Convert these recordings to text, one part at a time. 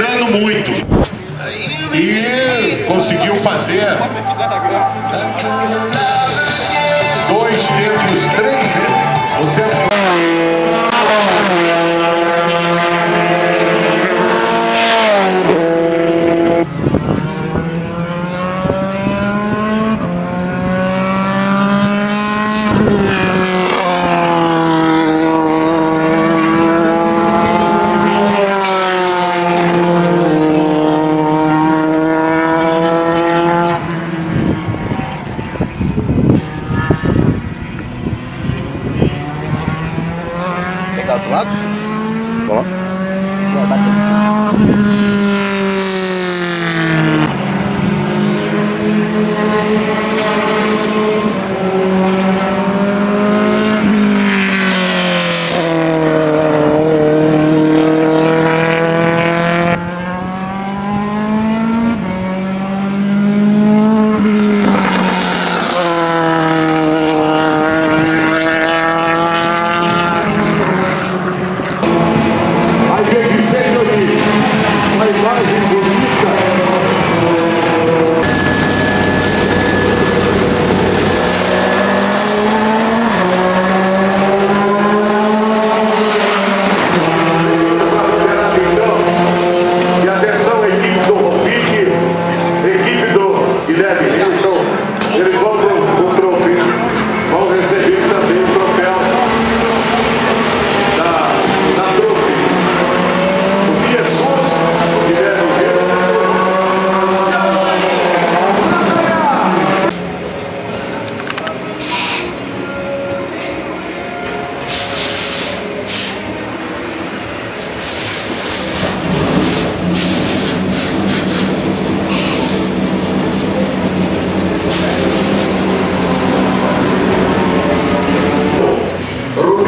andando muito. E conseguiu fazer lados. Ó.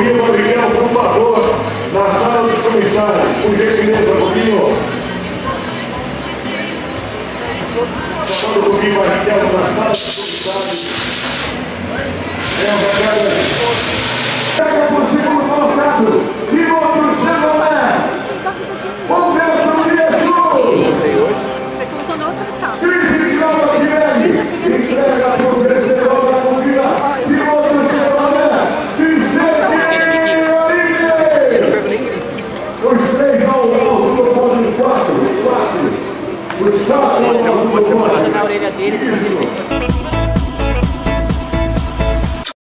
Rubinho Rodrigão, por favor, na sala dos comissários. Por gentileza, Rubinho. Só quando o Rubinho vai você, você, você, você, você, você, você,